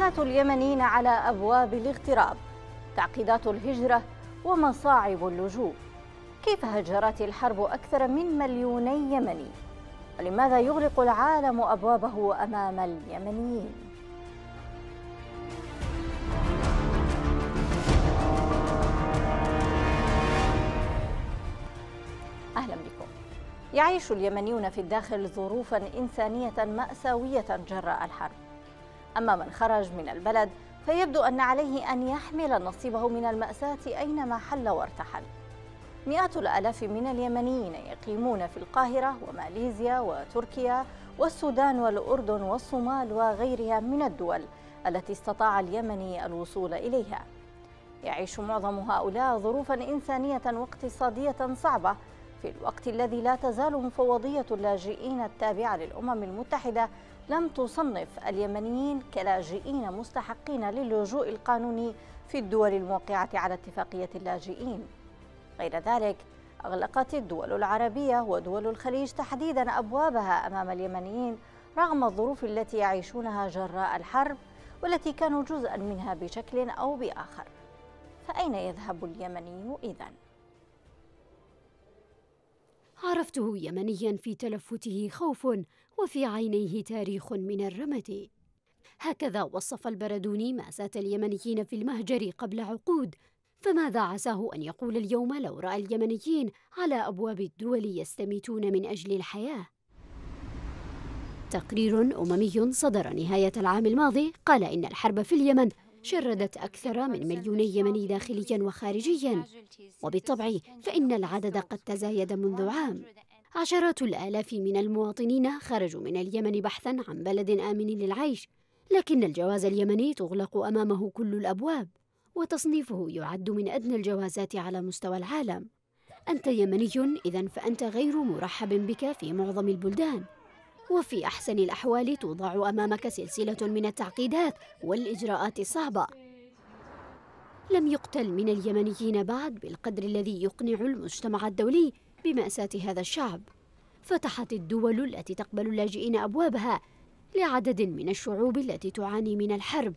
مأتاة اليمنيين على أبواب الاغتراب تعقيدات الهجرة ومصاعب اللجوء. كيف هجرت الحرب أكثر من مليوني يمني؟ ولماذا يغلق العالم أبوابه أمام اليمنيين؟ أهلا بكم. يعيش اليمنيون في الداخل ظروفا إنسانية مأساوية جراء الحرب. أما من خرج من البلد فيبدو أن عليه أن يحمل نصيبه من المأساة أينما حل وارتحل. مئات الآلاف من اليمنيين يقيمون في القاهرة وماليزيا وتركيا والسودان والأردن والصومال وغيرها من الدول التي استطاع اليمني الوصول إليها. يعيش معظم هؤلاء ظروفا إنسانية واقتصادية صعبة في الوقت الذي لا تزال مفوضية اللاجئين التابعة للأمم المتحدة لم تصنف اليمنيين كلاجئين مستحقين للجوء القانوني في الدول الموقعة على اتفاقية اللاجئين غير ذلك أغلقت الدول العربية ودول الخليج تحديدا أبوابها أمام اليمنيين رغم الظروف التي يعيشونها جراء الحرب والتي كانوا جزءا منها بشكل أو بآخر فأين يذهب اليمني إذن؟ عرفته يمنيا في تلفته خوف وفي عينيه تاريخ من الرمد. هكذا وصف البردوني مأساة اليمنيين في المهجر قبل عقود فماذا عساه أن يقول اليوم لو رأى اليمنيين على أبواب الدول يستميتون من أجل الحياة؟ تقرير أممي صدر نهاية العام الماضي قال إن الحرب في اليمن شردت أكثر من مليوني يمني داخليا وخارجيا. وبالطبع فإن العدد قد تزايد منذ عام. عشرات الآلاف من المواطنين خرجوا من اليمن بحثا عن بلد آمن للعيش. لكن الجواز اليمني تغلق أمامه كل الأبواب وتصنيفه يعد من أدنى الجوازات على مستوى العالم. أنت يمني إذا فأنت غير مرحب بك في معظم البلدان. وفي أحسن الأحوال توضع أمامك سلسلة من التعقيدات والإجراءات الصعبة لم يقتل من اليمنيين بعد بالقدر الذي يقنع المجتمع الدولي بمأساة هذا الشعب. فتحت الدول التي تقبل اللاجئين أبوابها لعدد من الشعوب التي تعاني من الحرب.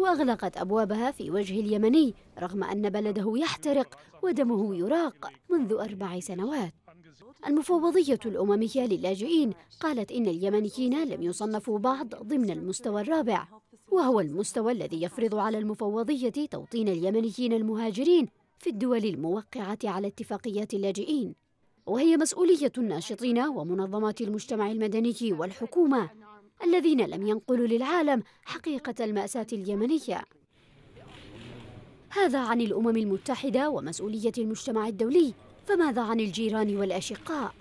وأغلقت أبوابها في وجه اليمني رغم أن بلده يحترق ودمه يراق منذ أربع سنوات. المفوضية الأممية للاجئين قالت إن اليمنيين لم يصنفوا بعض ضمن المستوى الرابع وهو المستوى الذي يفرض على المفوضية توطين اليمنيين المهاجرين في الدول الموقعة على اتفاقيات اللاجئين. وهي مسؤولية الناشطين ومنظمات المجتمع المدني والحكومة الذين لم ينقلوا للعالم حقيقة المأساة اليمنية. هذا عن الأمم المتحدة ومسؤولية المجتمع الدولي فماذا عن الجيران والأشقاء؟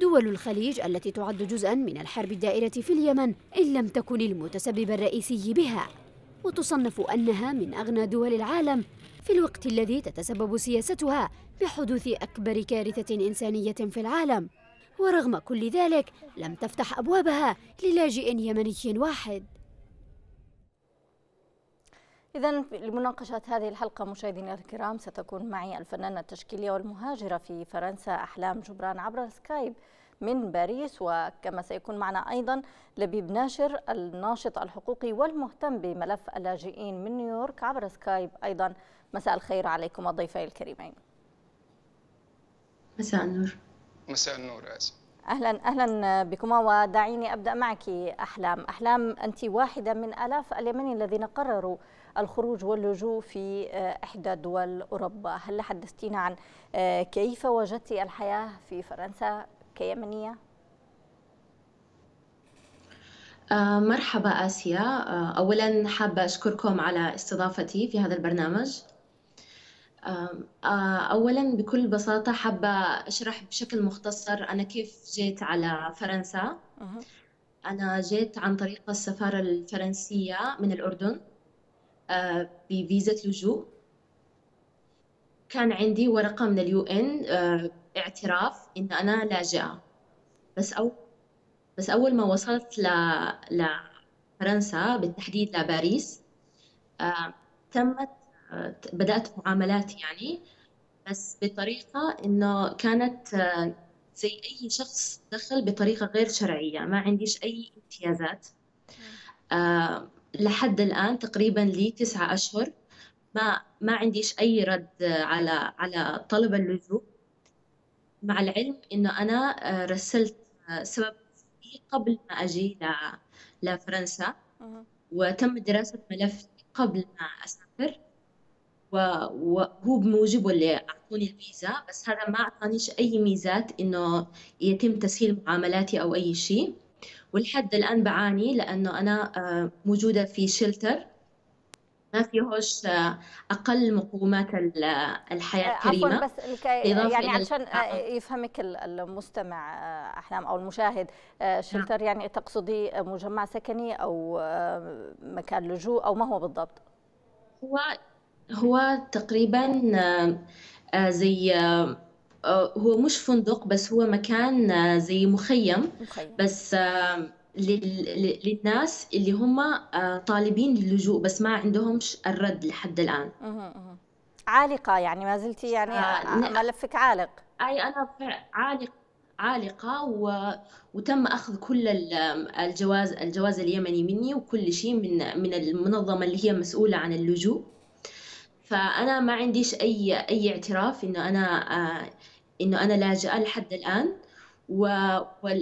دول الخليج التي تعد جزءا من الحرب الدائرة في اليمن إن لم تكن المتسبب الرئيسي بها. وتصنف أنها من أغنى دول العالم في الوقت الذي تتسبب سياستها بحدوث أكبر كارثة إنسانية في العالم. ورغم كل ذلك لم تفتح أبوابها للاجئ يمني واحد. إذا لمناقشة هذه الحلقة مشاهدينا الكرام ستكون معي الفنانة التشكيلية والمهاجرة في فرنسا أحلام جبران عبر سكايب من باريس. وكما سيكون معنا أيضا لبيب ناشر الناشط الحقوقي والمهتم بملف اللاجئين من نيويورك عبر سكايب. أيضا مساء الخير عليكم الضيفين الكريمين. مساء النور. مساء النور آسف. أهلا أهلا بكما ودعيني أبدأ معك أحلام. أحلام أنت واحدة من آلاف اليمنيين الذين قرروا الخروج واللجوء في إحدى دول أوروبا. هل حدثتينا عن كيف وجدت الحياة في فرنسا كيمنية؟ آه مرحبا آسيا. آه أولا حابة أشكركم على استضافتي في هذا البرنامج. أولا بكل بساطة حابة أشرح بشكل مختصر أنا كيف جيت على فرنسا. أنا جيت عن طريق السفارة الفرنسية من الأردن بفيزا لجوء كان عندي ورقة من اليو إن اعتراف إن أنا لاجئة بس أو بس أول ما وصلت ل... لفرنسا بالتحديد لباريس تمت بدأت معاملات يعني بس بطريقة إنه كانت زي أي شخص دخل بطريقة غير شرعية ما عنديش أي امتيازات. لحد الآن تقريبا لي تسعة أشهر ما ما عنديش أي رد على على طلب اللجوء مع العلم إنه أنا آه، رسلت آه، سبب قبل ما أجي لفرنسا. وتم دراسة ملفي قبل ما أسافر. وهو بموجب اللي أعطوني الفيزا بس هذا ما أعطانيش أي ميزات إنه يتم تسهيل معاملاتي أو أي شيء ولحد الآن بعاني لأنه أنا آه، موجودة في شلتر ما فيهوش آه، أقل مقومات آه، الكريمة عفوا بس الكي يعني عشان يفهمك المستمع أحلام أو المشاهد شلتر نعم. يعني تقصدي مجمع سكني أو مكان لجوء أو ما هو بالضبط؟ هو هو تقريبا زي آه، هو مش فندق بس هو مكان آه، زي مخيم. مخيم. بس آه، للناس اللي هم طالبين اللجوء بس ما عندهمش الرد لحد الآن. عالقة يعني ما زلتي يعني آه ملفك عالق. أي أنا عالق عالقة و... وتم أخذ كل الجواز الجواز اليمني مني وكل شيء من من المنظمة اللي هي مسؤولة عن اللجوء. فأنا ما عنديش أي أي اعتراف إنه أنا آه إنه أنا لاجئة لحد الآن.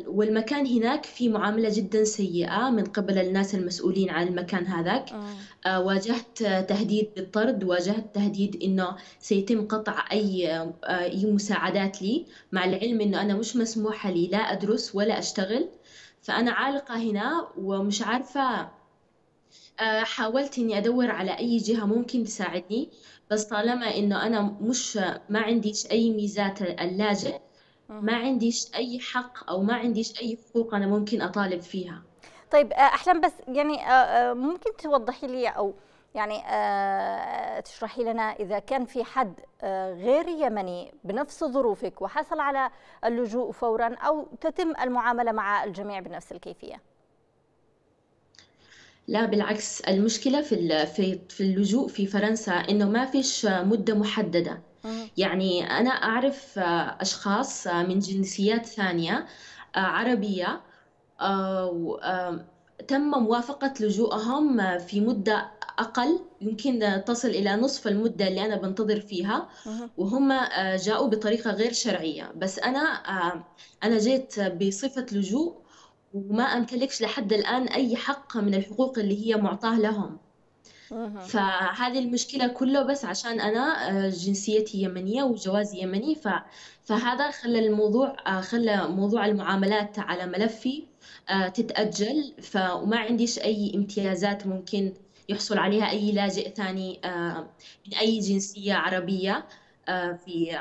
والمكان هناك في معاملة جدا سيئة من قبل الناس المسؤولين عن المكان هذاك. آه. آه واجهت تهديد بالطرد واجهت تهديد إنه سيتم قطع أي آه أي مساعدات لي مع العلم إنه أنا مش مسموح لي لا أدرس ولا أشتغل. فأنا عالقة هنا ومش عارفة حاولت إني أدور على أي جهة ممكن تساعدني بس طالما إنه أنا مش ما عنديش أي ميزات اللاجئ ما عنديش أي حق أو ما عنديش أي حقوق أنا ممكن أطالب فيها. طيب آه، أحلام بس يعني آه، ممكن توضحي لي أو يعني تشرحي لنا إذا كان في حد غير يمني بنفس ظروفك وحصل على اللجوء فورا أو تتم المعاملة مع الجميع بنفس الكيفية؟ لا بالعكس المشكلة في في في اللجوء في فرنسا إنه ما فيش مدة محددة. يعني أنا أعرف أشخاص من جنسيات ثانية عربية تم موافقة لجوءهم في مدة أقل يمكن تصل إلى نصف المدة اللي أنا بنتظر فيها. وهم جاءوا بطريقة غير شرعية. بس أنا أنا جيت بصفة لجوء وما أمتلكش لحد الآن أي حق من الحقوق اللي هي معطاة لهم. فهذه المشكلة كله بس عشان أنا آه، جنسيتي يمنية وجوازي يمني. ف... فهذا خلى الموضوع آه، خلى موضوع المعاملات على ملفي آه، تتأجل. فما عنديش أي امتيازات ممكن يحصل عليها أي لاجئ ثاني من أي جنسية عربية في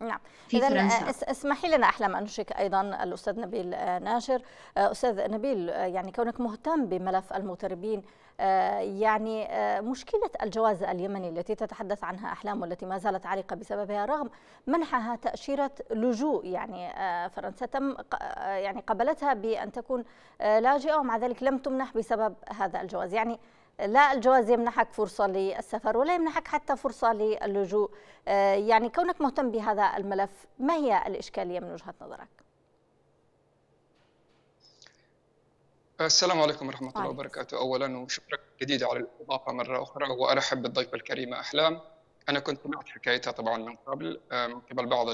نعم. في فرنسا. اسمحي لنا احلم ان نشرك أيضا الأستاذ نبيل آه، ناشر. آه، أستاذ نبيل آه، يعني كونك مهتم بملف المغتربين يعني مشكلة الجواز اليمني التي تتحدث عنها أحلام والتي ما زالت عالقه بسببها رغم منحها تأشيرة لجوء يعني فرنسا تم يعني قبلتها بأن تكون لاجئة ومع ذلك لم تمنح بسبب هذا الجواز. يعني لا الجواز يمنحك فرصة للسفر ولا يمنحك حتى فرصة للجوء آه، يعني كونك مهتم بهذا الملف ما هي الإشكالية من وجهة نظرك؟ السلام عليكم ورحمة الله وبركاته. أولا وشكرا جديدة على الإضافة مرة أخرى. وأرحب بالضيفة الكريمة أحلام. أنا كنت سمعت حكايتها طبعا من قبل آه، من قبل بعض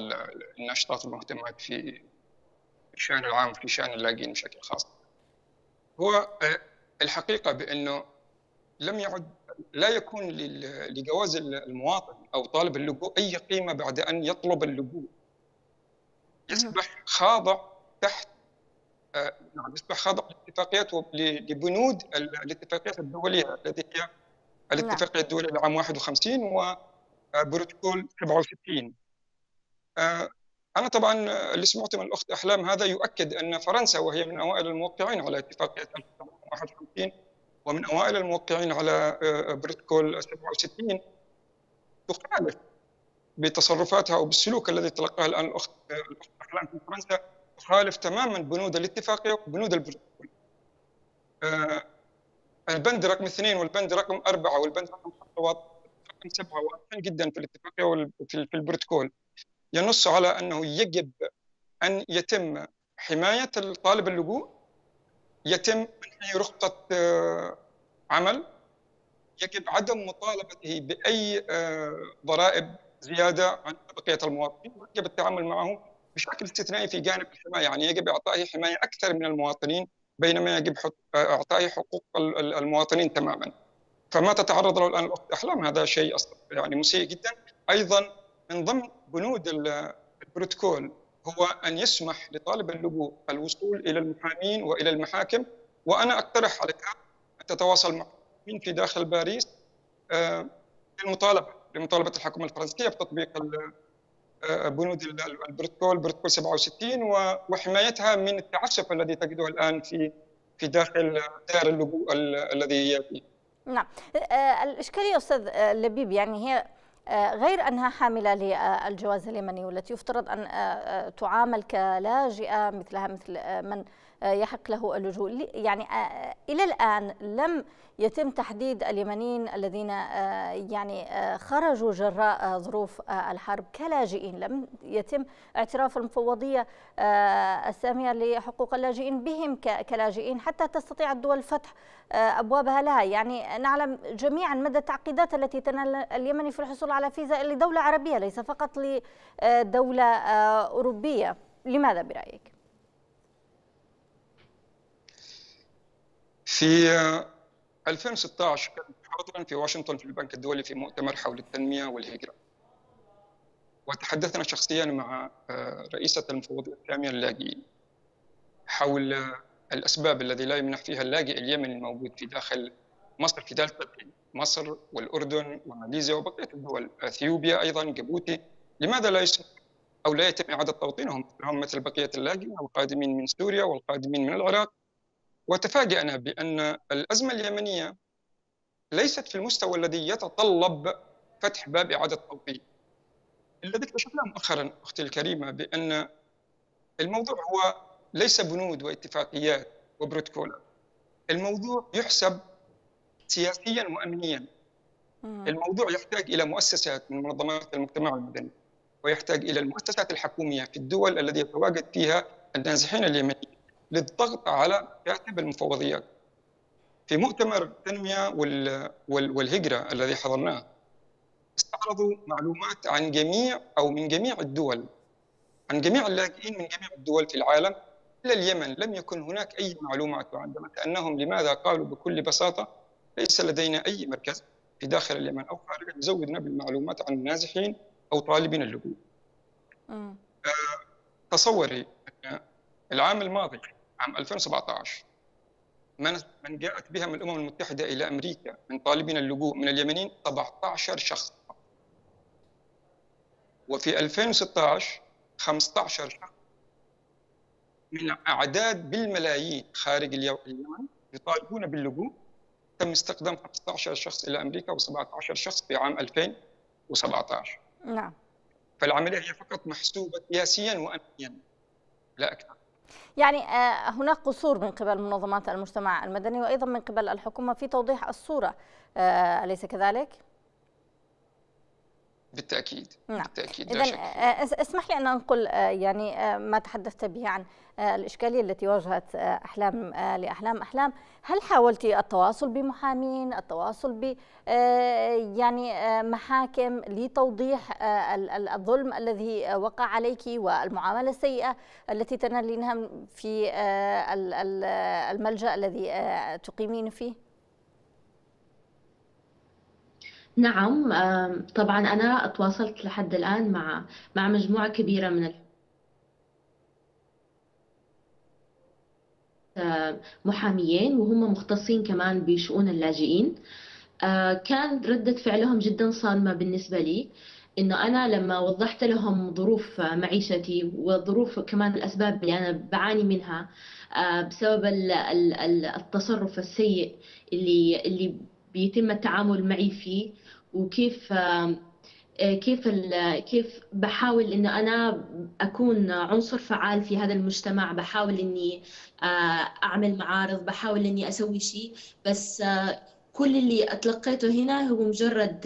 الناشطات المهتمات في الشأن العام في شأن اللاجئين بشكل خاص. هو آه، الحقيقة بأنه لم يعد لا يكون لجواز المواطن أو طالب اللجوء أي قيمة بعد أن يطلب اللجوء. يصبح خاضع تحت آه، نعم يصبح خاضع لاتفاقيات لبنود الاتفاقيات الدولية التي هي الاتفاقية الدولية لعام 51 وبروتوكول 67 آه، أنا طبعا اللي سمعته من الأخت أحلام هذا يؤكد أن فرنسا وهي من أوائل الموقعين على اتفاقية 1951 ومن أوائل الموقعين على آه، بروتوكول 67 تخالف بتصرفاتها أو بالسلوك الذي تلقاه الآن الأخت الأخت احلام في فرنسا تخالف تماما بنود الاتفاقيه وبنود البروتوكول. آه، البند رقم اثنين والبند رقم أربعة والبند رقم رقم سبعة واضحين جدا في الاتفاقيه وفي البروتوكول ينص على أنه يجب أن يتم حماية طالب اللجوء يتم منحه رخصة عمل يجب عدم مطالبته بأي ضرائب زيادة عن بقية المواطنين ويجب التعامل معه بشكل استثنائي في جانب الحماية. يعني يجب إعطائه حماية أكثر من المواطنين بينما يجب إعطائه حقوق المواطنين تماما. فما تتعرض له الآن الاخت احلام هذا شيء يعني مسيء جدا. أيضا من ضمن بنود البروتوكول هو أن يسمح لطالب اللجوء الوصول إلى المحامين وإلى المحاكم وأنا أقترح عليك أن تتواصل مع من في داخل باريس للمطالبة لمطالبة الحكومة الفرنسية بتطبيق بنود البروتوكول بروتوكول 67 وحمايتها من التعسف الذي تجده الآن في في داخل دار اللجوء الذي هي فيه. نعم الإشكالية أستاذ لبيب يعني هي غير أنها حاملة للجواز اليمني والتي يفترض أن تعامل كلاجئة مثلها مثل من يحق له اللجوء. يعني إلى الآن لم يتم تحديد اليمنيين الذين يعني خرجوا جراء ظروف الحرب كلاجئين. لم يتم اعتراف المفوضية السامية لحقوق اللاجئين بهم كلاجئين حتى تستطيع الدول فتح أبوابها لها. يعني نعلم جميعا مدى التعقيدات التي تنال اليمني في الحصول على فيزا لدولة عربية ليس فقط لدولة أوروبية. لماذا برأيك؟ في 2016 كنت حاضرا في واشنطن في البنك الدولي في مؤتمر حول التنمية والهجرة. وتحدثنا شخصيا مع رئيسة المفوضية الساميه للاجئين حول الأسباب الذي لا يمنح فيها اللاجئ اليمني الموجود في داخل مصر في داخل مصر والأردن وماليزيا وبقية الدول إثيوبيا أيضا جيبوتي. لماذا لا يسمح أو لا يتم إعادة توطينهم؟ مثل بقية اللاجئين القادمين من سوريا والقادمين من العراق. وتفاجأنا بأن الأزمة اليمنية ليست في المستوى الذي يتطلب فتح باب إعادة توطين. الذي اكتشفناه مؤخرا أختي الكريمة بأن الموضوع هو ليس بنود واتفاقيات وبروتوكولات الموضوع يحسب سياسيا وأمنيا. الموضوع يحتاج إلى مؤسسات من منظمات المجتمع المدني ويحتاج إلى المؤسسات الحكومية في الدول التي يتواجد فيها النازحين اليمنيين. للضغط على كاتب المفوضيات. في مؤتمر التنمية والهجرة الذي حضرناه استعرضوا معلومات عن جميع أو من جميع الدول عن جميع اللاجئين من جميع الدول في العالم إلا اليمن. لم يكن هناك أي معلومات وعندما سألناهم لماذا قالوا بكل بساطة ليس لدينا أي مركز في داخل اليمن أو خارجه يزودنا بالمعلومات عن النازحين أو طالبين اللجوء. آه. تصوري العام الماضي عام 2017 من من جاءت بها من الأمم المتحدة إلى أمريكا من طالبين اللجوء من اليمنيين 17 شخص. وفي 2016 15 شخص من أعداد بالملايين خارج اليمن يطالبون باللجوء. تم استخدام 15 شخص إلى أمريكا و17 شخص في عام 2017 نعم. فالعملية هي فقط محسوبة سياسيا وامنيا لا أكثر. يعني هناك قصور من قبل منظمات المجتمع المدني وأيضا من قبل الحكومة في توضيح الصورة أليس كذلك؟ بالتأكيد نعم. بالتأكيد اذا اسمح لي أن أنقل يعني ما تحدثت به عن الإشكالية التي واجهت أحلام لأحلام أحلام. هل حاولت التواصل بمحامين التواصل ب يعني محاكم لتوضيح الظلم الذي وقع عليك والمعاملة السيئة التي تنالينها في الملجأ الذي تقيمين فيه؟ نعم طبعا أنا تواصلت لحد الآن مع مع مجموعة كبيرة من محاميين وهم مختصين كمان بشؤون اللاجئين. كان ردة فعلهم جدا صارمة بالنسبة لي إنه أنا لما وضحت لهم ظروف معيشتي وظروف كمان الأسباب اللي أنا بعاني منها بسبب التصرف السيء اللي اللي بيتم التعامل معي فيه وكيف كيف كيف بحاول إنه أنا أكون عنصر فعال في هذا المجتمع بحاول إني أعمل معارض بحاول إني أسوي شيء. بس كل اللي أتلقيته هنا هو مجرد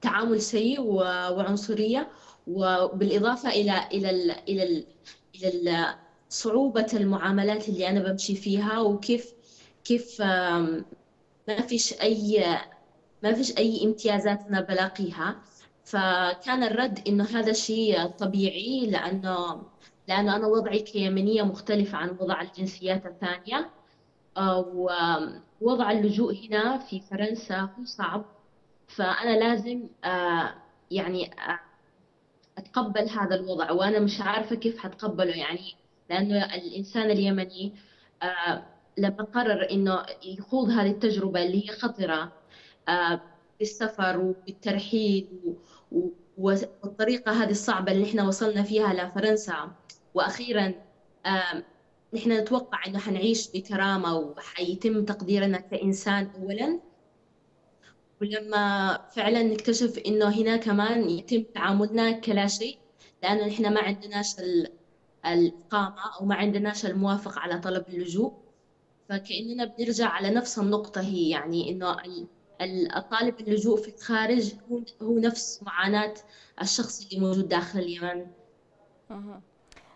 تعامل سيء وعنصرية. وبالإضافة إلى إلى ال إلى ال إلى صعوبة المعاملات اللي أنا بمشي فيها. وكيف كيف ما فيش أي ما فيش أي امتيازات أنا بلاقيها. فكان الرد إنه هذا شيء طبيعي لأنه لأنه أنا وضعي كيمنية مختلف عن وضع الجنسيات الثانية. ووضع اللجوء هنا في فرنسا هو صعب. فأنا لازم آه، يعني آه، أتقبل هذا الوضع. وأنا مش عارفة كيف حتقبله يعني لأنه الإنسان اليمني آه، لما قرر إنه يخوض هذه التجربة اللي هي خطرة بالسفر وبالترحيل والطريقة هذه الصعبة اللي إحنا وصلنا فيها لفرنسا. وأخيرا نحن نتوقع إنه حنعيش بكرامة وحيتم تقديرنا كإنسان أولا. ولما فعلا نكتشف إنه هنا كمان يتم تعاملنا كلا شيء لأنه نحن ما عندناش الإقامة أو ما عندناش الموافقة على طلب اللجوء. فكأننا بنرجع على نفس النقطة هي يعني إنه الطالب اللجوء في الخارج هو هو نفس معاناة الشخص اللي موجود داخل اليمن.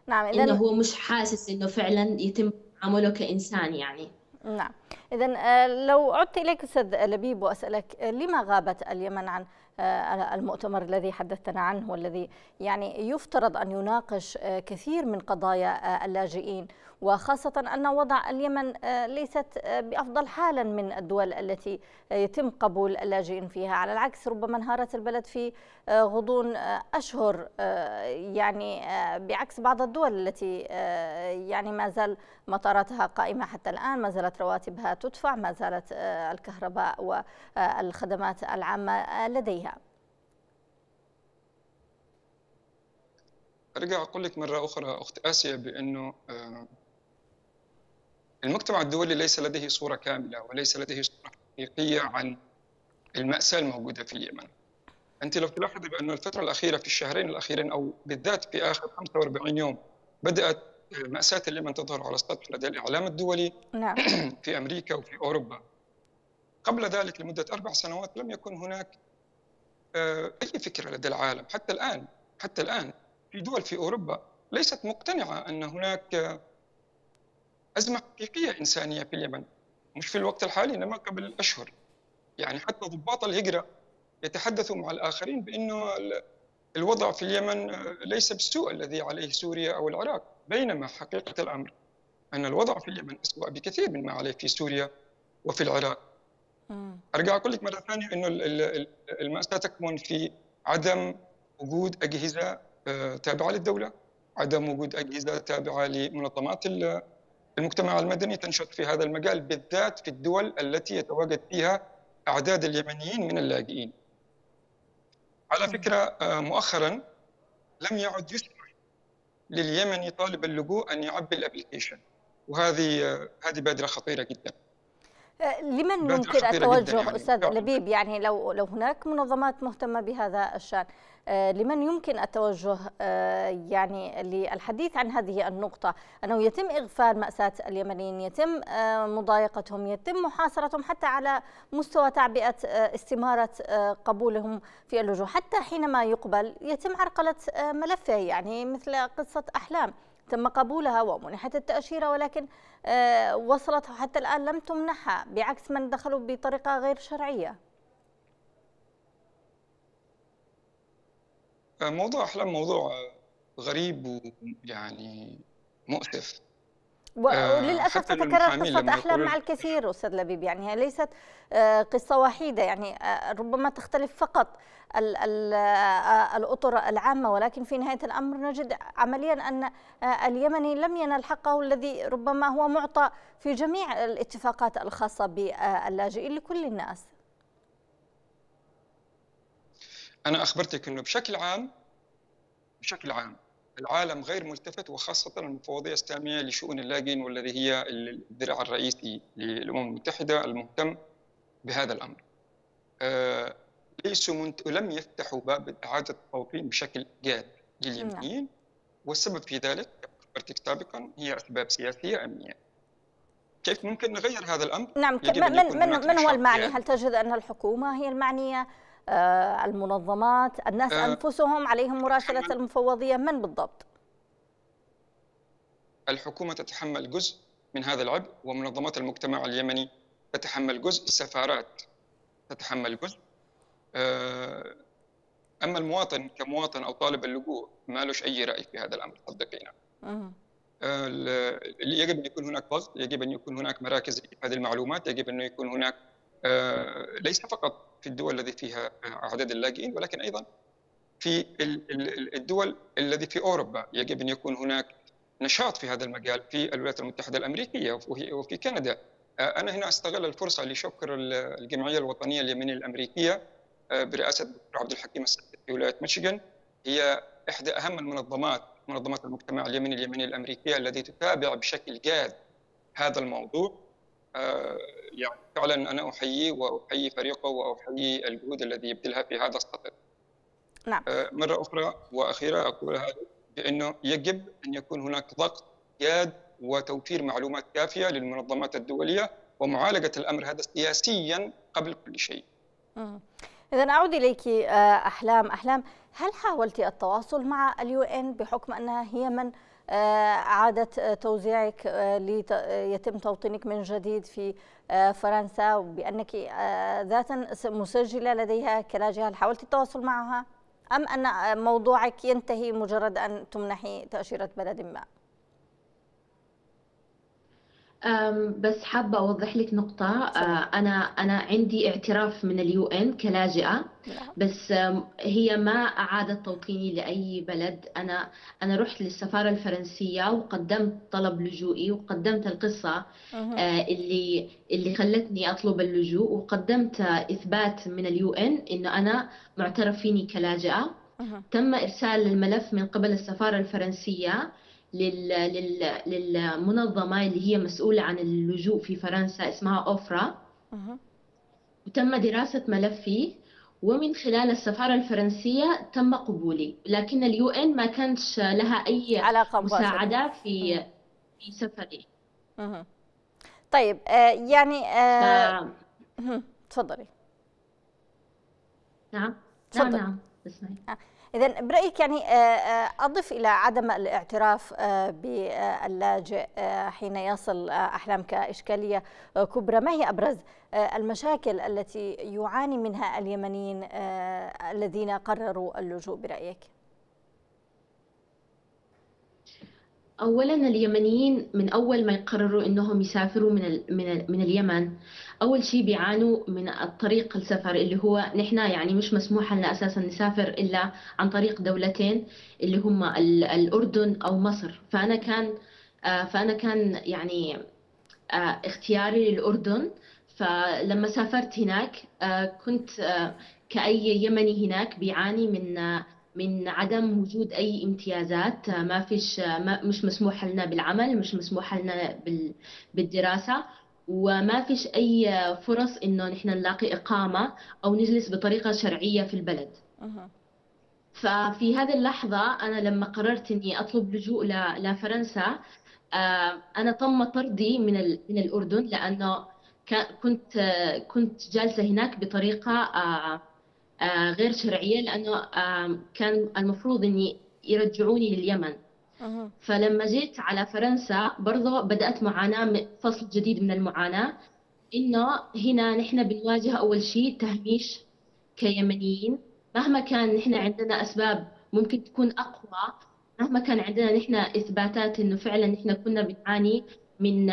نعم إذن... إنه هو مش حاسس إنه فعلا يتم تعامله كإنسان يعني. نعم. إذا آه، لو عدت إليك أستاذ لبيب وأسألك آه، لما غابت اليمن عن آه، المؤتمر الذي حدثتنا عنه والذي يعني يفترض أن يناقش كثير من قضايا اللاجئين وخاصة أن وضع اليمن آه، ليست آه، بأفضل حالا من الدول التي آه، يتم قبول اللاجئين فيها. على العكس ربما انهارت البلد في غضون أشهر يعني بعكس بعض الدول التي يعني ما زال مطاراتها قائمة حتى الآن. ما زالت رواتبها تدفع ما زالت الكهرباء والخدمات العامة لديها. أرجع أقول لك مرة أخرى أخت آسيا بأنه المجتمع الدولي ليس لديه صورة كاملة وليس لديه صورة حقيقية عن المأساة الموجودة في اليمن. أنت لو تلاحظي بأن الفترة الأخيرة في الشهرين الأخيرين أو بالذات في آخر 45 يوم بدأت مأساة اليمن تظهر على السطح لدى الإعلام الدولي نعم. في أمريكا وفي أوروبا. قبل ذلك لمدة أربع سنوات لم يكن هناك آه، أي فكرة لدى العالم. حتى الآن حتى الآن في دول في أوروبا ليست مقتنعة أن هناك أزمة حقيقية إنسانية في اليمن مش في الوقت الحالي إنما قبل أشهر. يعني حتى ضباط الهجرة يتحدثوا مع الآخرين بأنه الوضع في اليمن ليس بالسوء الذي عليه سوريا أو العراق بينما حقيقة الأمر أن الوضع في اليمن أسوأ بكثير مما عليه في سوريا وفي العراق. أرجع أقول لك مرة ثانية أنه المأساة تكمن في عدم وجود أجهزة آه، تابعة للدولة عدم وجود أجهزة تابعة لمنظمات المجتمع المدني تنشط في هذا المجال بالذات في الدول التي يتواجد فيها أعداد اليمنيين من اللاجئين. على فكرة آه، مؤخرا لم يعد يسمح لليمني طالب اللجوء أن يعبي الابلكيشن وهذه آه، هذه بادرة خطيرة جدا. آه، لمن يمكن التوجه يعني. أستاذ لبيب؟ يعني لو لو هناك منظمات مهتمة بهذا الشأن لمن يمكن التوجه آه، يعني للحديث عن هذه النقطة. أنه يتم إغفال مأساة اليمنيين يتم آه، مضايقتهم يتم محاصرتهم حتى على مستوى تعبئة استمارة قبولهم في اللجوء. حتى حينما يقبل يتم عرقلة ملفه يعني مثل قصة أحلام. تم قبولها ومنحت التأشيرة ولكن وصلت حتى الآن لم تمنحها بعكس من دخلوا بطريقة غير شرعية. موضوع أحلام موضوع غريب ويعني مؤسف. آه، وللاسف تتكرر قصة أحلام مع الكثير أستاذ لبيب. يعني هي ليست آه، قصة وحيدة. يعني آه، ربما تختلف فقط الأطر العامة ولكن في نهاية الأمر نجد عمليا أن اليمني لم ينل حقه الذي ربما هو معطى في جميع الاتفاقات الخاصة باللاجئين لكل الناس. أنا أخبرتك أنه بشكل عام بشكل عام العالم غير ملتفت وخاصة المفوضية السامية لشؤون اللاجئين والذي هي الذراع الرئيسي للأمم المتحدة المهتم بهذا الأمر آه ليسوا منت... لم يفتحوا باب إعادة التوطين بشكل جاد لليمنيين نعم. والسبب في ذلك أخبرتك سابقا هي أسباب سياسية أمنية كيف ممكن نغير هذا الأمر؟ نعم من, من, من هو المعني؟ هل تجد أن الحكومة هي المعنية المنظمات الناس آه، أنفسهم عليهم مراسلة المفوضية من بالضبط؟ الحكومة تتحمل جزء من هذا العبء ومنظمات المجتمع اليمني تتحمل جزء السفارات تتحمل جزء. آه، أما المواطن كمواطن أو طالب اللجوء ما لهش أي رأي في هذا الأمر صدقينا. يجب أن يكون هناك ضغط يجب أن يكون هناك مراكز هذه المعلومات يجب أن يكون هناك ليس فقط في الدول التي فيها اعداد اللاجئين ولكن أيضا في الدول الذي في أوروبا يجب أن يكون هناك نشاط في هذا المجال في الولايات المتحدة الأمريكية وفي كندا. أنا هنا أستغل الفرصة لشكر الجمعية الوطنية اليمنيه الأمريكية برئاسة الدكتور عبد الحكيم في ولاية ميشيغان. هي إحدى أهم المنظمات منظمات المجتمع اليمني اليمني الأمريكية التي تتابع بشكل جاد هذا الموضوع. يعني فعلا أنا أحييه وأحيي فريقه وأحيي الجهود الذي يبذلها في هذا الصدد. نعم. مرة أخرى وأخيرة أقول هذا بأنه يجب أن يكون هناك ضغط جاد وتوفير معلومات كافية للمنظمات الدولية ومعالجة الأمر هذا سياسيا قبل كل شيء. اذا أعود إليك أحلام، أحلام هل حاولت التواصل مع اليو إن بحكم أنها هي من أعادت توزيعك ليتم توطينك من جديد في فرنسا وبأنك ذاتا مسجلة لديها كلاجئة هل حاولت التواصل معها أم أن موضوعك ينتهي مجرد أن تمنحي تأشيرة بلد ما؟ بس حابة أوضح لك نقطة. أنا أنا عندي اعتراف من اليو إن كلاجئة. بس هي ما أعادت توطيني لأي بلد. أنا أنا رحت للسفارة الفرنسية وقدمت طلب لجوئي وقدمت القصة اللي اللي خلتني أطلب اللجوء. وقدمت إثبات من اليو إن إنه أنا معترف فيني كلاجئة. تم إرسال الملف من قبل السفارة الفرنسية. للمنظمة اللي هي مسؤولة عن اللجوء في فرنسا اسمها أوفرا. وتم دراسة ملفي ومن خلال السفارة الفرنسية تم قبولي. لكن اليو إن ما كانش لها أي علاقة مساعدة في في سفري. طيب آه يعني آه. تفضلي. نعم. نعم نعم. اسمعي. إذا برأيك يعني أضف إلى عدم الاعتراف باللاجئ حين يصل أحلام كإشكالية كبرى ما هي أبرز المشاكل التي يعاني منها اليمنيين الذين قرروا اللجوء برأيك؟ اولا اليمنيين من أول ما يقرروا إنهم يسافروا من من من اليمن أول شيء بيعانوا من الطريق السفر اللي هو نحن يعني مش مسموح لنا أساسا نسافر إلا عن طريق دولتين اللي هم الأردن أو مصر. فأنا كان فأنا كان يعني اختياري للأردن. فلما سافرت هناك كنت كأي يمني هناك بيعاني من من عدم وجود أي امتيازات. ما فيش ما مش مسموح لنا بالعمل مش مسموح لنا بالدراسة. وما فيش أي فرص إنه نحن نلاقي إقامة أو نجلس بطريقة شرعية في البلد. ففي هذه اللحظة أنا لما قررت إني أطلب لجوء لفرنسا أنا تم طردي من من الأردن لأنه كنت كنت جالسة هناك بطريقة غير شرعية لأنه كان المفروض إني يرجعوني لليمن. فلما جيت على فرنسا برضه بدأت معاناة فصل جديد من المعاناة. إنه هنا نحن بنواجه أول شيء تهميش كيمنيين. مهما كان نحن عندنا أسباب ممكن تكون أقوى مهما كان عندنا نحن إثباتات إنه فعلا نحن كنا بنعاني من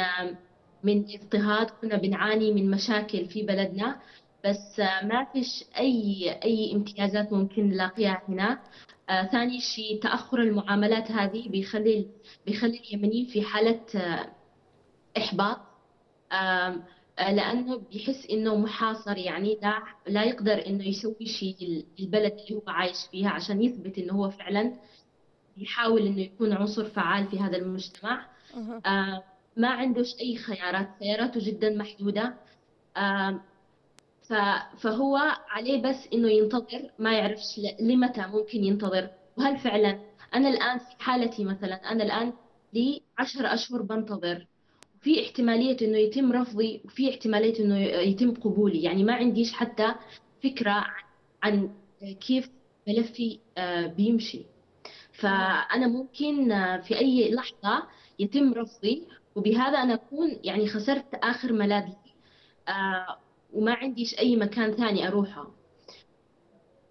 من اضطهاد كنا بنعاني من مشاكل في بلدنا. بس ما فيش أي أي امتيازات ممكن نلاقيها هنا. آه ثاني شيء تأخر المعاملات هذه بيخلي بيخلي اليمنيين في حالة آه إحباط. آه لأنه بيحس إنه محاصر يعني لا لا يقدر إنه يسوي شيء للبلد اللي هو عايش فيها عشان يثبت إنه هو فعلا يحاول إنه يكون عنصر فعال في هذا المجتمع. ما عندوش أي خيارات. خياراته جدا محدودة. آه فهو عليه بس إنه ينتظر ما يعرفش لمتى ممكن ينتظر. وهل فعلا أنا الآن في حالتي مثلا أنا الآن لي عشر أشهر بنتظر في احتمالية إنه يتم رفضي وفي احتمالية إنه يتم قبولي. يعني ما عنديش حتى فكرة عن كيف ملفي بيمشي. فأنا ممكن في أي لحظة يتم رفضي وبهذا أنا أكون يعني خسرت آخر ملاذ لي آه، وما عنديش أي مكان ثاني أروحه.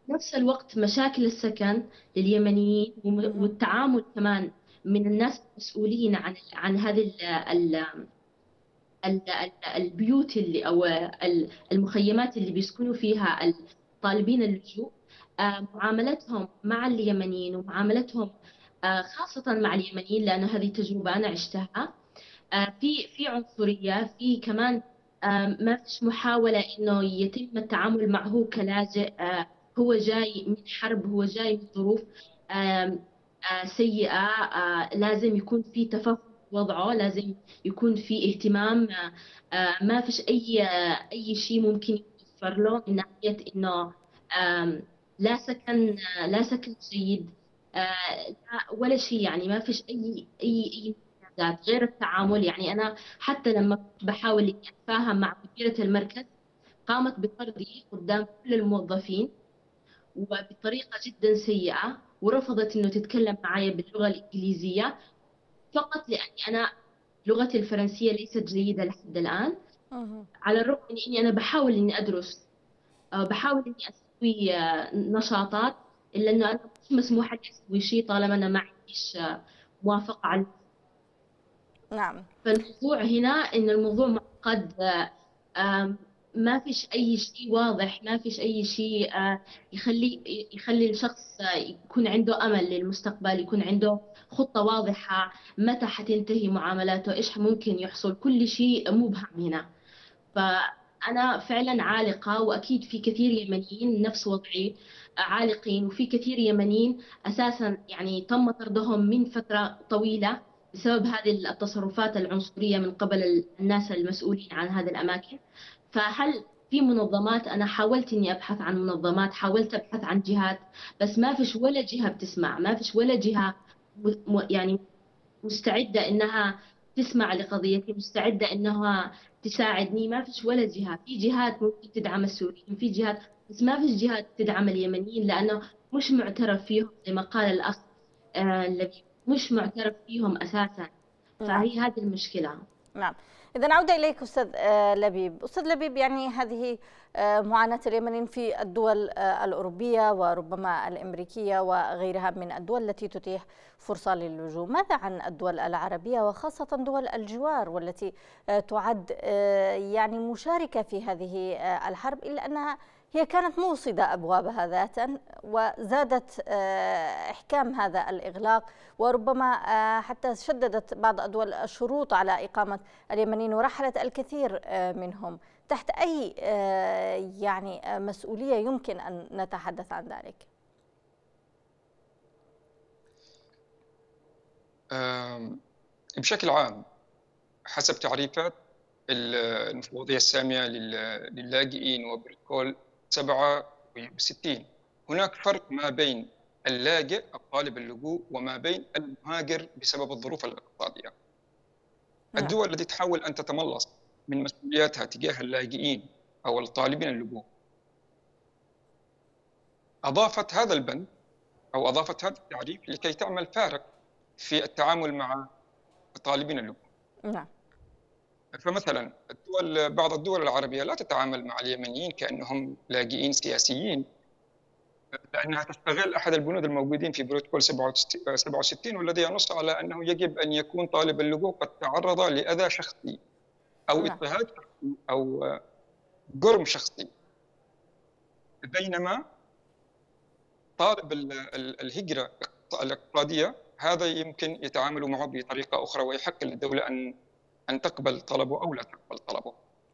نفس الوقت مشاكل السكن لليمنيين والتعامل كمان من الناس المسؤولين عن عن هذه البيوت اللي أو المخيمات اللي بيسكنوا فيها الطالبين اللجوء. آه، معاملتهم مع اليمنيين ومعاملتهم آه، خاصة مع اليمنيين لأنه هذه تجربة أنا عشتها. آه، في في عنصرية في كمان ما فيش محاولة إنه يتم التعامل معه كلاجئ هو جاي من حرب هو جاي من ظروف سيئة لازم يكون في تفهم وضعه لازم يكون في اهتمام ما فيش أي أي شيء ممكن يوفر له من ناحية إنه لا سكن لا سكن جيد آه، ولا شيء يعني ما فيش أي أي أي امتيازات غير التعامل. يعني أنا حتى لما بحاول إني أتفاهم مع مديرة المركز قامت بطردي قدام كل الموظفين وبطريقة جدا سيئة ورفضت إنه تتكلم معي باللغة الإنجليزية فقط لأني أنا لغتي الفرنسية ليست جيدة لحد الآن. على الرغم من إني أنا بحاول إني أدرس آه، بحاول إني أسوي آه، نشاطات إلا إنه أنا مش مسموح لي أسوي شيء طالما أنا ما عنديش آه، موافقة على نعم. فالموضوع هنا إن الموضوع معقد ما فيش أي شيء واضح ما فيش أي شيء يخلي يخلي الشخص يكون عنده أمل للمستقبل يكون عنده خطة واضحة متى حتنتهي معاملاته إيش ممكن يحصل كل شيء مبهم هنا. ف أنا فعلا عالقة وأكيد في كثير يمنيين نفس وضعي عالقين وفي كثير يمنيين أساسا يعني تم طردهم من فترة طويلة. بسبب هذه التصرفات العنصرية من قبل الناس المسؤولين عن هذه الأماكن. فهل في منظمات؟ أنا حاولت إني أبحث عن منظمات حاولت أبحث عن جهات بس ما فيش ولا جهة بتسمع ما فيش ولا جهة يعني مستعدة إنها تسمع لقضيتي مستعدة إنها تساعدني ما فيش ولا جهة. في جهات ممكن تدعم السوريين في جهات بس ما فيش جهات تدعم اليمنيين لأنه مش معترف فيهم زي ما قال الأخ آه مش معترف فيهم أساسا. فهي هذه المشكلة. نعم. إذا عودة إليك أستاذ آه، لبيب. أستاذ لبيب يعني هذه آه، معاناة اليمنيين في الدول آه، الأوروبية وربما الأمريكية وغيرها من الدول التي تتيح فرصة للجوء ماذا عن الدول العربية وخاصة دول الجوار والتي تعد يعني مشاركة في هذه الحرب إلا أنها هي كانت موصدة أبوابها ذاتا وزادت آه، إحكام هذا الإغلاق وربما آه، حتى شددت بعض الدول الشروط على إقامة اليمنيين ورحلت الكثير آه، منهم. تحت أي يعني مسؤولية يمكن أن نتحدث عن ذلك؟ بشكل عام حسب تعريفات المفوضية السامية للاجئين وبروتوكول 67 هناك فرق ما بين اللاجئ الطالب اللجوء وما بين المهاجر بسبب الظروف الاقتصادية نعم. الدول التي تحاول أن تتملص من مسؤولياتها تجاه اللاجئين أو الطالبين اللجوء أضافت هذا البند أو أضافت هذا التعريف لكي تعمل فارق في التعامل مع طالبين اللجوء نعم. فمثلا الدول بعض الدول العربية لا تتعامل مع اليمنيين كأنهم لاجئين سياسيين لأنها تستغل أحد البنود الموجودين في بروتوكول 67 والذي ينص على أنه يجب أن يكون طالب اللجوء قد تعرض لأذى شخصي أو نعم. اضطهاد شخصي أو جرم شخصي. بينما طالب الهجرة الاقتصادية هذا يمكن يتعامل معه بطريقة أخرى ويحق للدولة ان أن تقبل طلبه أو لا تقبل طلبه.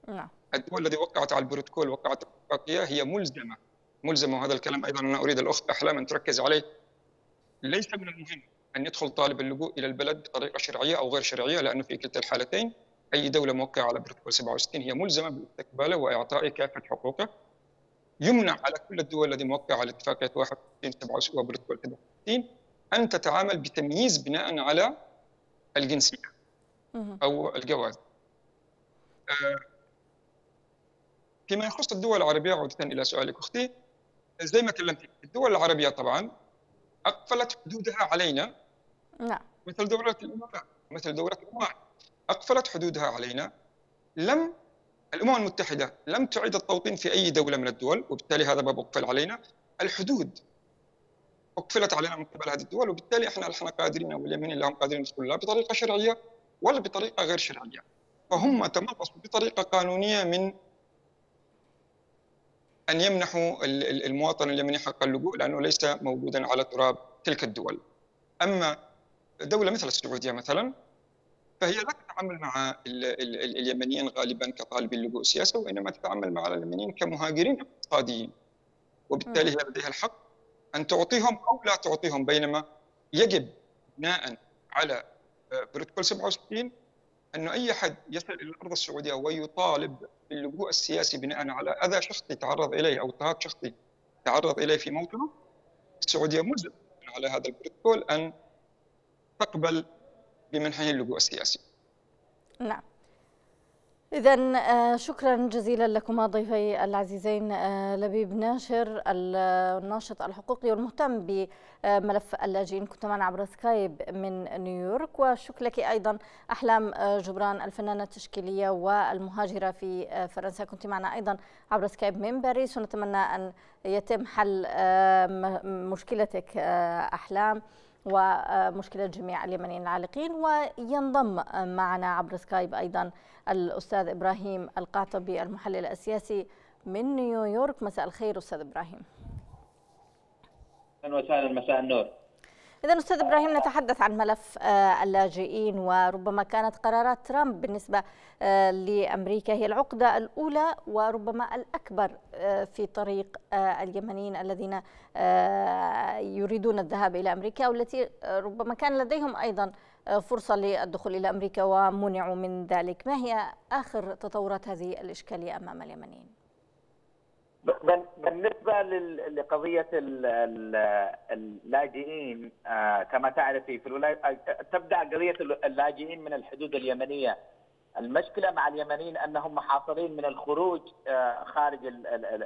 نعم. الدول التي وقعت على البروتوكول وقعت الاتفاقيه هي ملزمة ملزمة وهذا الكلام أيضا أنا أريد الأخت أحلام أن تركز عليه. ليس من المهم أن يدخل طالب اللجوء إلى البلد بطريقة شرعية أو غير شرعية لأنه في كلتا الحالتين أي دولة موقعة على بروتوكول 67 هي ملزمة باستقباله واعطائه كافة حقوقه. يمنع على كل الدول التي موقعة على اتفاقية 61 67 وبروتوكول 67 أن تتعامل بتمييز بناء على الجنسية. أو الجواز. آه، فيما يخص الدول العربية عودة إلى سؤالك أختي زي ما كلمت الدول العربية طبعا أقفلت حدودها علينا نعم مثل دولة الامارات مثل دولة عمان أقفلت حدودها علينا لم الأمم المتحدة لم تعيد التوطين في أي دولة من الدول وبالتالي هذا باب أقفل علينا الحدود أقفلت علينا من قبل هذه الدول وبالتالي إحنا إحنا قادرين أو اليمين اللي هم قادرين يدخلوا لا بطريقة شرعية ولا بطريقة غير شرعية فهم تمرسوا بطريقة قانونية من أن يمنحوا المواطن اليمني حق اللجوء لأنه ليس موجودا على تراب تلك الدول. أما دولة مثل السعودية مثلا فهي لا تتعامل مع اليمنيين غالبا كطالبي اللجوء السياسي وإنما تتعامل مع اليمنيين كمهاجرين اقتصاديين. وبالتالي هي لديها الحق أن تعطيهم أو لا تعطيهم بينما يجب بناء على بروتوكول 67 أنه أي حد يصل إلى الأرض السعودية ويطالب باللجوء السياسي بناء على أذى شخصي تعرض إليه أو اضطهاد شخصي تعرض إليه في موطنه السعودية ملزمة على هذا البروتوكول أن تقبل بمنحه اللجوء السياسي. نعم. إذا آه، شكرا جزيلا لكما ضيفي العزيزين آه، لبيب ناشر الناشط الحقوقي والمهتم بملف اللاجئين. كنت معنا عبر سكايب من نيويورك. وشكرا لك أيضا أحلام آه، جبران الفنانة التشكيلية والمهاجرة في فرنسا. كنت معنا أيضا عبر سكايب من باريس. ونتمنى أن يتم حل مشكلتك أحلام. ومشكلة جميع اليمنيين العالقين وينضم معنا عبر سكايب أيضا الأستاذ إبراهيم القعطبي المحلل السياسي من نيويورك. مساء الخير أستاذ إبراهيم. أهلا وسهلا مساء النور. إذا أستاذ إبراهيم نتحدث عن ملف آه، اللاجئين وربما كانت قرارات ترامب بالنسبة آه، لأمريكا هي العقدة الأولى وربما الأكبر آه، في طريق اليمنيين الذين يريدون الذهاب إلى أمريكا والتي ربما كان لديهم أيضا فرصة للدخول إلى أمريكا ومنعوا من ذلك ما هي آخر تطورات هذه الإشكالية أمام اليمنيين؟ بالنسبة لقضية اللاجئين آه، كما تعرفي في الولايات آه، تبدأ قضية اللاجئين من الحدود اليمنية. المشكلة مع اليمنيين أنهم محاصرين من الخروج آه، خارج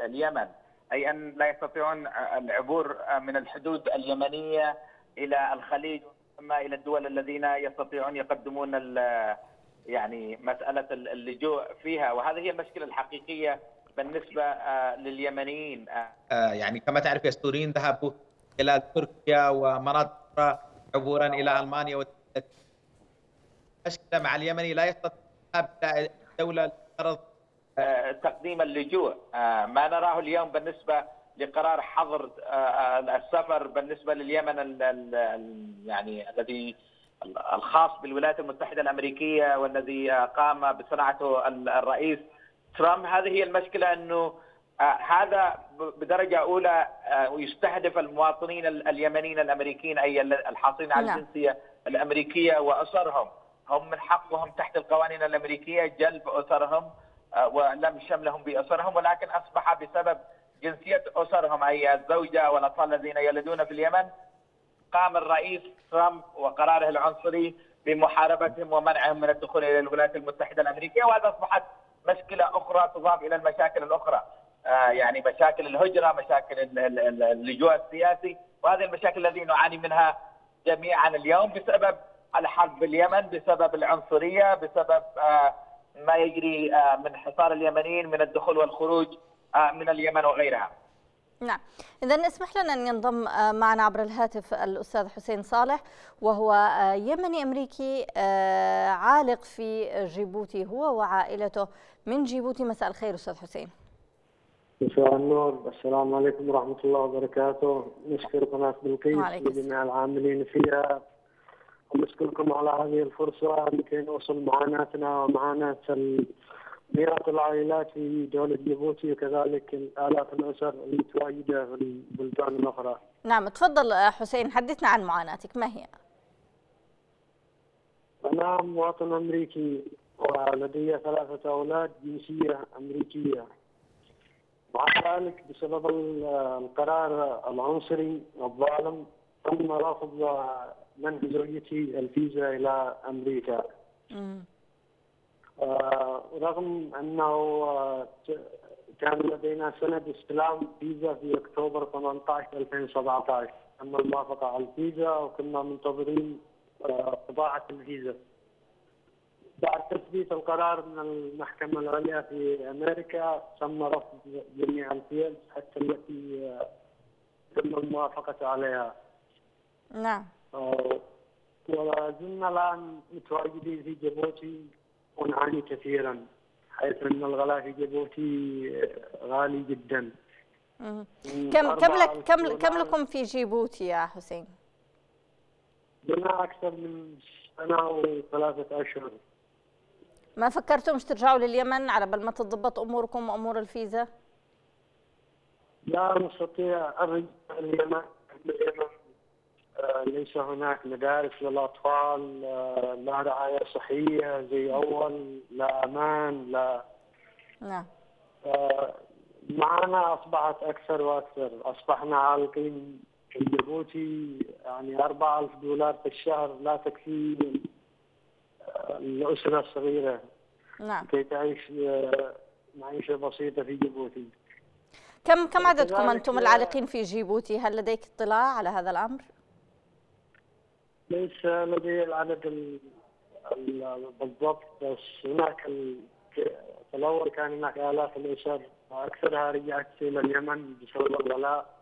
اليمن أي أن لا يستطيعون العبور من الحدود اليمنية إلى الخليج ثم إلى الدول الذين يستطيعون يقدمون يعني مسألة اللجوء فيها. وهذه هي المشكلة الحقيقية بالنسبة آه، لليمنيين آه. آه، يعني كما تعرف السوريين ذهبوا إلى تركيا ومناطق أخرى عبورا إلى ألمانيا المشكلة مع اليمني لا يستطيع إلى دولة لغرض تقديم اللجوء. ما نراه اليوم بالنسبة لقرار حظر السفر بالنسبة لليمن يعني الذي الخاص بالولايات المتحدة الأمريكية والذي قام بصناعته الرئيس. ترامب هذه هي المشكلة إنه آه هذا بدرجة أولى آه يستهدف المواطنين اليمنيين الأمريكيين أي الحاصلين على نعم. الجنسية الأمريكية وأسرهم هم من حقهم تحت القوانين الأمريكية جلب أسرهم آه ولم شملهم بأسرهم ولكن أصبح بسبب جنسية أسرهم أي الزوجة والأطفال الذين يلدون في اليمن قام الرئيس ترامب وقراره العنصري بمحاربتهم ومنعهم من الدخول إلى الولايات المتحدة الأمريكية وهذا أصبحت مشكلة أخرى تضاف إلى المشاكل الأخرى آه، يعني مشاكل الهجرة، مشاكل اللجوء السياسي، وهذه المشاكل التي نعاني منها جميعا اليوم بسبب الحرب باليمن، بسبب العنصرية، بسبب آه، ما يجري آه، من حصار اليمنيين من الدخول والخروج من اليمن وغيرها. نعم. إذا اسمح لنا أن ينضم آه، معنا عبر الهاتف الأستاذ حسين صالح وهو آه، يمني أمريكي آه، عالق في جيبوتي هو وعائلته من جيبوتي. مساء الخير أستاذ حسين. مساء النور. السلام عليكم ورحمة الله وبركاته. نشكر قناة بلقيس وجميع العاملين فيها. ونشكركم على هذه الفرصة لكي نوصل معاناتنا ومعاناة مئات العائلات في دولة جيبوتي وكذلك آلاف الأسر المتواجدة في البلدان الأخرى نعم تفضل حسين حدثنا عن معاناتك ما هي؟ أنا مواطن أمريكي ولدي ثلاثة أولاد جنسية أمريكية مع ذلك بسبب القرار العنصري الظالم تم رفض منح زوجتي الفيزا إلى أمريكا. م. آه، رغم أنه آه، كان لدينا سند استلام فيزا في أكتوبر 18 2017 تم الموافقة على الفيزا وكنا منتظرين آه، طباعه الفيزا. بعد تثبيت القرار من المحكمة العليا في أمريكا تم رفض جميع الفيز حتى التي تم الموافقة عليها. نعم. ومازلنا الآن متواجدين في جيبوتي ونعاني كثيرا حيث أن الغلاء في جيبوتي غالي جدا. كم كم لك كم كم لكم في جيبوتي يا حسين؟ لنا أكثر من سنة وثلاثة أشهر. ما فكرتمش ترجعوا لليمن على بال ما تضبط أموركم وأمور الفيزا؟ لا نستطيع الرجوع آه، ليس هناك مدارس للأطفال آه، لا رعاية صحية زي أول لا أمان لا. نعم. آه، معنا أصبحت أكثر وأكثر. أصبحنا عالقين في جيبوتي يعني 4000 دولار في الشهر لا تكفي الأسرة الصغيرة. نعم. كي تعيش معيشة بسيطة في جيبوتي. كم كم عددكم أنتم العالقين في جيبوتي؟ هل لديك اطلاع على هذا الأمر؟ ليس لدي العدد بالضبط بس هناك في الأول كان هناك آلاف الأسر وأكثرها رجعت إلى اليمن بسبب الغلاء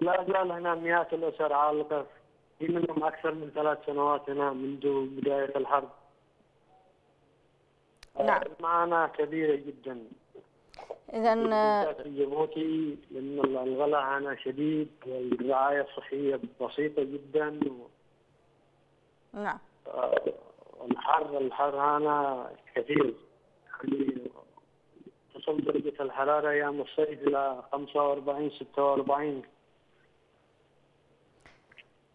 لا زال هنا مئات الأسر عالقة في منهم أكثر من ثلاث سنوات هنا منذ بداية الحرب. نعم. معنا كبيرة جدا. إذا في جيبوتي لأن الغلاء هنا شديد والرعاية الصحية بسيطة جدا و... نعم. الحر الحر هنا كثير. يعني تصل درجة الحرارة أيام الصيف إلى 45 46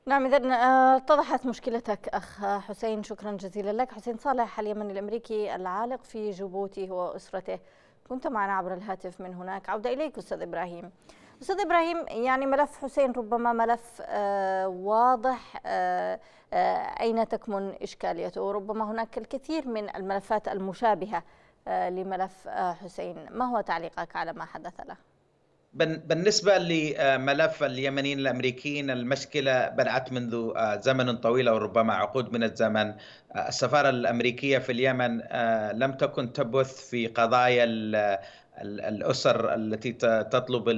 نعم إذا آه، اتضحت مشكلتك أخ حسين. شكرا جزيلا لك. حسين صالح اليمني الأمريكي العالق في جيبوتي هو كنت معنا عبر الهاتف من هناك. عودة إليك أستاذ إبراهيم. أستاذ إبراهيم يعني ملف حسين ربما ملف آه واضح آه آه أين تكمن إشكاليته؟ وربما هناك الكثير من الملفات المشابهة آه لملف حسين. ما هو تعليقك على ما حدث له؟ بالنسبة لملف اليمنيين الأمريكيين المشكلة بدأت منذ زمن طويل وربما عقود من الزمن. السفارة الأمريكية في اليمن لم تكن تبث في قضايا الأسر التي تطلب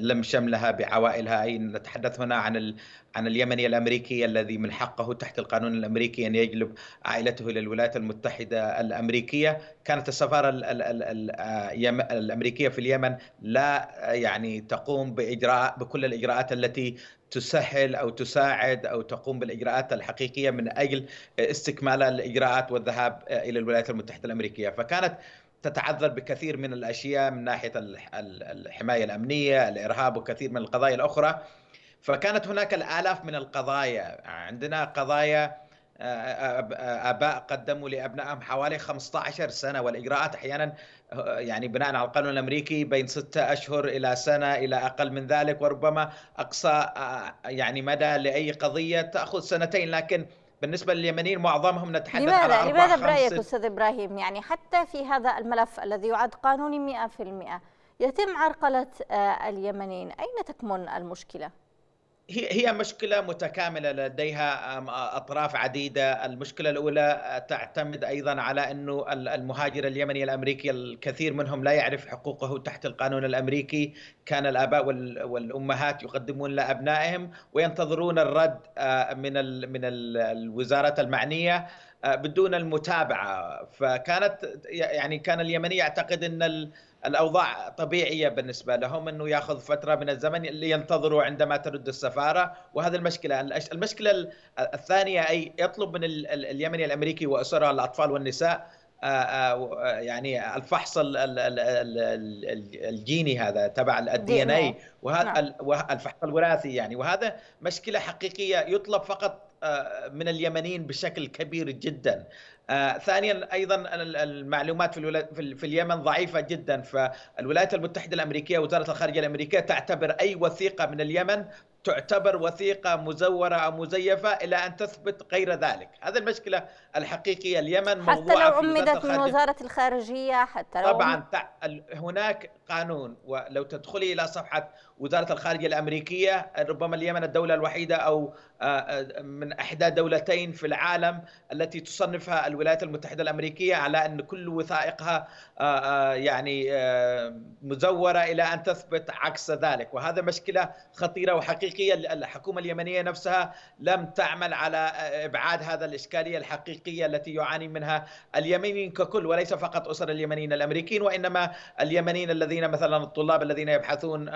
لم شملها بعوائلها. أي نتحدث هنا عن عن اليمني الأمريكي الذي من حقه تحت القانون الأمريكي أن يجلب عائلته إلى الولايات المتحدة الأمريكية. كانت السفارة الأمريكية في اليمن لا يعني تقوم بإجراء بكل الإجراءات التي تسهل أو تساعد أو تقوم بالإجراءات الحقيقية من أجل استكمال الإجراءات والذهاب إلى الولايات المتحدة الأمريكية. فكانت تتعذر بكثير من الأشياء من ناحية الحماية الأمنية، الإرهاب وكثير من القضايا الأخرى. فكانت هناك الآلاف من القضايا، عندنا قضايا آباء قدموا لأبنائهم حوالي 15 سنة والإجراءات أحيانا يعني بناء على القانون الأمريكي بين ستة أشهر إلى سنة إلى أقل من ذلك وربما أقصى يعني مدى لأي قضية تأخذ سنتين لكن بالنسبة لليمنيين معظمهم نتحدث لماذا على لماذا برأيك أستاذ إبراهيم؟ يعني حتى في هذا الملف الذي يعد قانوني 100% يتم عرقلة اليمنيين. أين تكمن المشكلة؟ هي هي مشكلة متكاملة لديها أطراف عديدة، المشكلة الأولى تعتمد أيضا على أنه المهاجر اليمني الأمريكي الكثير منهم لا يعرف حقوقه تحت القانون الأمريكي، كان الآباء والأمهات يقدمون لأبنائهم وينتظرون الرد من من الوزارات المعنية. بدون المتابعة، فكانت يعني كان اليمني يعتقد أن الأوضاع طبيعية بالنسبة لهم إنه يأخذ فترة من الزمن اللي ينتظروا عندما ترد السفارة. وهذه المشكلة المشكلة الثانية أي يطلب من اليمني الأمريكي وأسرة الأطفال والنساء يعني الفحص الجيني هذا تبع الدي إن اي وهذا الفحص الوراثي يعني. وهذا مشكلة حقيقية يطلب فقط من اليمنيين بشكل كبير جدا. آه، ثانيا أيضا المعلومات في. في اليمن ضعيفة جدا. فالولايات المتحدة الأمريكية وزارة الخارجية الأمريكية تعتبر أي وثيقة من اليمن تعتبر وثيقة مزورة أو مزيفة إلى أن تثبت غير ذلك. هذا المشكلة الحقيقية. اليمن حتى لو عمدت من وزارة الخارجية حتى لو طبعا هناك قانون ولو تدخلي إلى صفحة وزارة الخارجية الأمريكية ربما اليمن الدولة الوحيدة أو آه، آه، من إحدى دولتين في العالم التي تصنفها الولايات المتحدة الأمريكية على أن كل وثائقها آه، يعني مزورة إلى أن تثبت عكس ذلك. وهذا مشكلة خطيرة وحقيقية. الحكومة اليمنية نفسها لم تعمل على إبعاد هذا الإشكالية الحقيقية التي يعاني منها اليمنيين ككل وليس فقط أسر اليمنيين الأمريكيين وإنما اليمنيين الذين مثلا الطلاب الذين يبحثون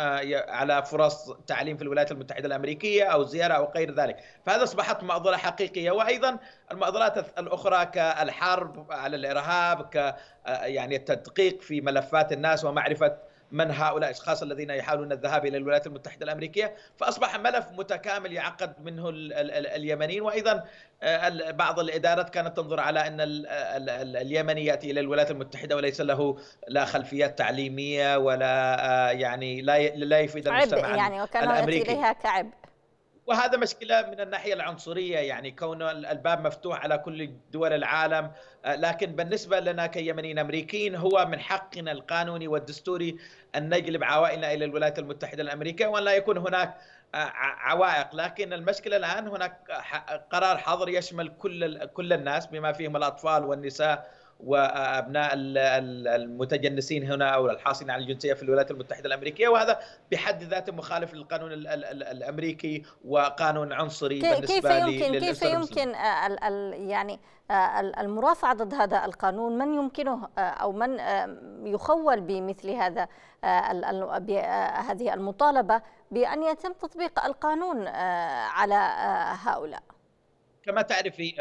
على فرص تعليم في الولايات المتحدة الأمريكية أو زيارة أو غير ذلك. فهذا أصبحت معضلة حقيقية. وأيضا المعضلات الأخرى كالحرب على الإرهاب ك يعني التدقيق في ملفات الناس ومعرفة من هؤلاء الأشخاص الذين يحاولون الذهاب إلى الولايات المتحدة الأمريكية. فأصبح ملف متكامل يعقد منه اليمنيين. وأيضا آه، بعض الإدارات كانت تنظر على أن اليمني يأتي إلى الولايات المتحدة وليس له لا خلفيات تعليمية ولا آه، يعني لا لا يفيد المجتمع يعني وكان الأمريكي. إليها كعبء. وهذا مشكله من الناحية العنصرية يعني كون الباب مفتوح على كل دول العالم. آه، لكن بالنسبة لنا كيمنيين أمريكيين هو من حقنا القانوني والدستوري أن نجلب عوائلنا إلى الولايات المتحدة الأمريكية وأن لا يكون هناك آه، عوائق. لكن المشكلة الآن هناك قرار حظر يشمل كل كل الناس بما فيهم الأطفال والنساء. وأبناء المتجنسين هنا أو الحاصلين على الجنسية في الولايات المتحدة الأمريكية وهذا بحد ذاته مخالف للقانون الأمريكي وقانون عنصري كيف بالنسبة يمكن كيف يمكن يعني المرافعة ضد هذا القانون؟ من يمكنه أو من يخول بمثل هذا هذه المطالبة بأن يتم تطبيق القانون على هؤلاء؟ كما تعرفي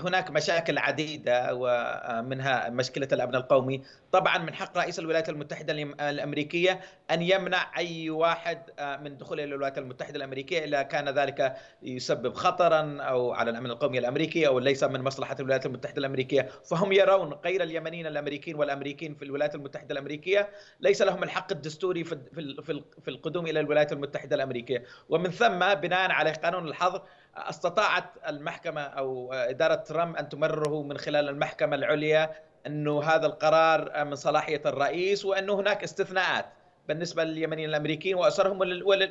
هناك مشاكل عديدة ومنها مشكلة الأمن القومي. طبعا من حق رئيس الولايات المتحدة الأمريكية أن يمنع أي واحد آه، من دخول إلى الولايات المتحدة الأمريكية إذا كان ذلك يسبب خطرا أو على الأمن القومي الأمريكي أو ليس من مصلحة الولايات المتحدة الأمريكية. فهم يرون غير اليمنيين الأمريكيين والأمريكيين في الولايات المتحدة الأمريكية. ليس لهم الحق الدستوري في القدوم إلى الولايات المتحدة الأمريكية. ومن ثم بناء على قانون الحظر استطاعت المحكمة أو إدارة ترامب أن تمرره من خلال المحكمة العليا أنه هذا القرار من صلاحية الرئيس وأنه هناك استثناءات بالنسبة لليمنيين الأمريكيين وأسرهم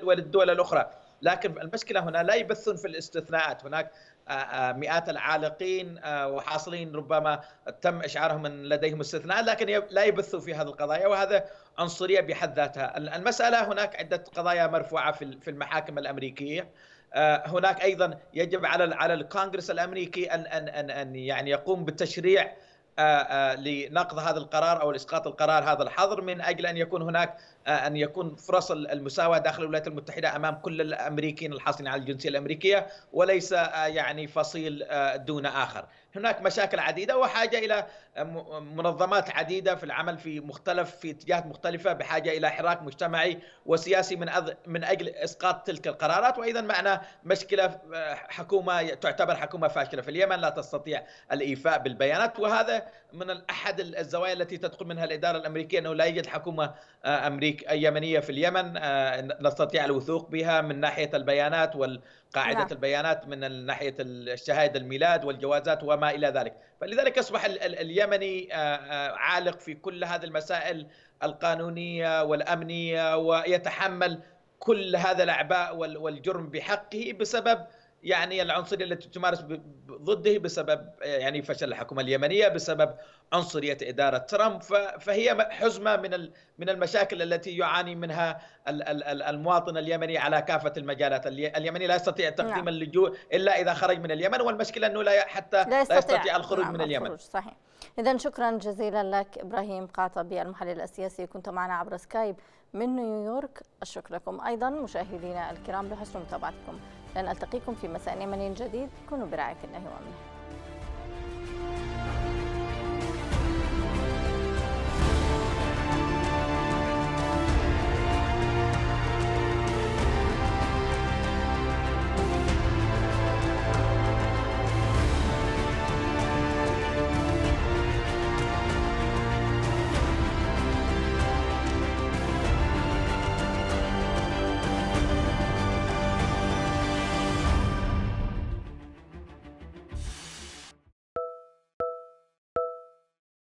وللدول الأخرى. لكن المشكلة هنا لا يبثون في الاستثناءات. هناك مئات العالقين وحاصلين ربما تم إشعارهم أن لديهم استثناء لكن لا يبثوا في هذه القضايا وهذا عنصرية بحد ذاتها. المسألة هناك عدة قضايا مرفوعة في المحاكم الأمريكية. آه، هناك أيضا يجب على على الكونغرس الأمريكي ان ان ان أن يعني يقوم بالتشريع آه، آه، لنقض هذا القرار أو اسقاط القرار هذا الحظر من أجل أن يكون هناك أن يكون فرص المساواة داخل الولايات المتحدة أمام كل الأمريكيين الحاصلين على الجنسية الأمريكية وليس يعني فصيل دون آخر. هناك مشاكل عديدة وحاجة إلى منظمات عديدة في العمل في مختلف في اتجاهات مختلفة بحاجة إلى حراك مجتمعي وسياسي من من أجل إسقاط تلك القرارات وأيضا معنا مشكلة حكومة تعتبر حكومة فاشلة في اليمن لا تستطيع الإيفاء بالبيانات وهذا من احد الزوايا التي تدخل منها الإدارة الأمريكية أنه لا يوجد حكومة امريك يمنية في اليمن نستطيع الوثوق بها من ناحية البيانات وال قاعدة نعم. البيانات من ناحية الشهادة الميلاد والجوازات وما إلى ذلك فلذلك أصبح اليمني آه، آه، عالق في كل هذه المسائل القانونية والأمنية ويتحمل كل هذا الأعباء والجرم بحقه بسبب يعني العنصرية التي تمارس ضده بسبب يعني فشل الحكومة اليمنية بسبب عنصرية إدارة ترامب فهي حزمة من من المشاكل التي يعاني منها المواطن اليمني على كافة المجالات، اليمني لا يستطيع تقديم نعم. اللجوء إلا إذا خرج من اليمن والمشكلة أنه لا حتى لا يستطيع, لا يستطيع الخروج نعم من اليمن. الخروج صحيح. اذا شكرا جزيلا لك إبراهيم قاطبي المحلل السياسي كنت معنا عبر سكايب من نيويورك، الشكر لكم أيضا مشاهدينا الكرام لحسن متابعتكم. لن ألتقيكم في مساء يمني جديد. كونوا برعاية الله وأمنه.